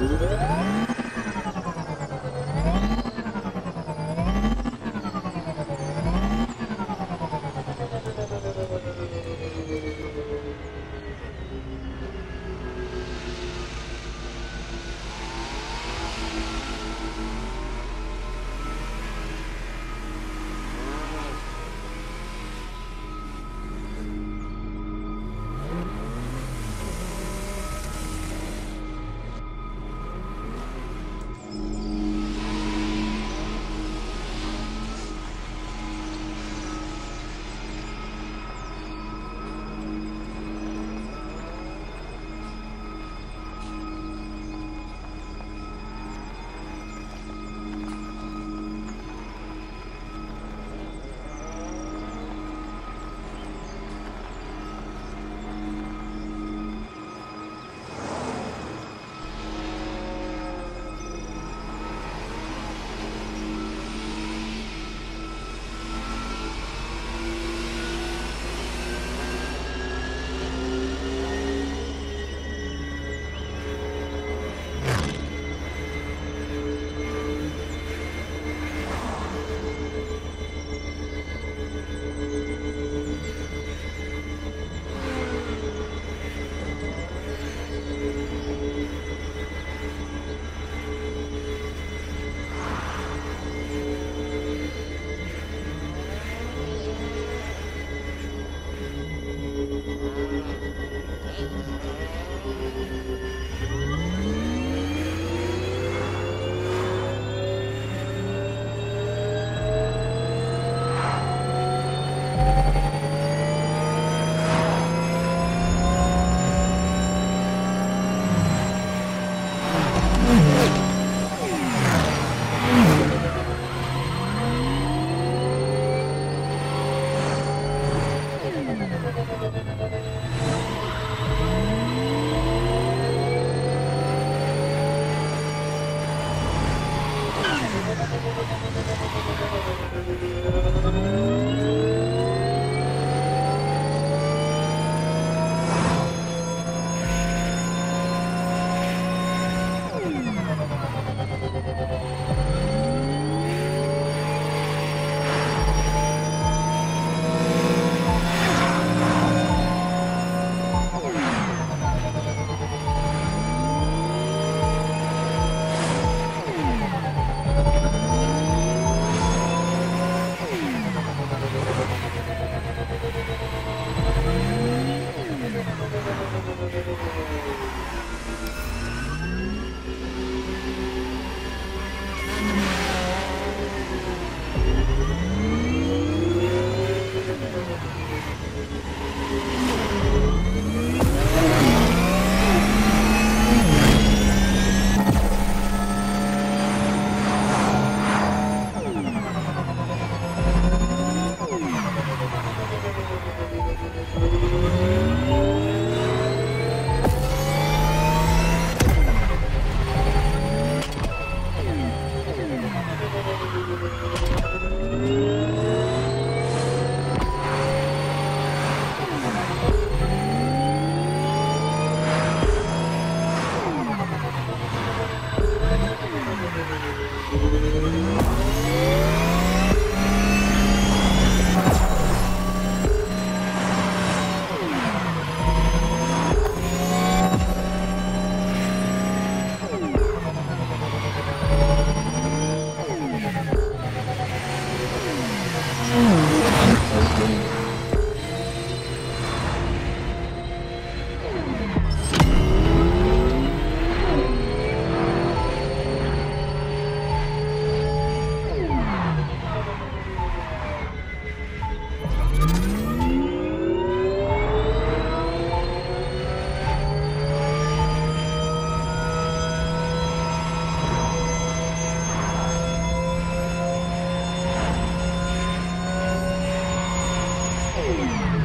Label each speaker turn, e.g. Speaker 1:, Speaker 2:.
Speaker 1: Thank iya. Uhul!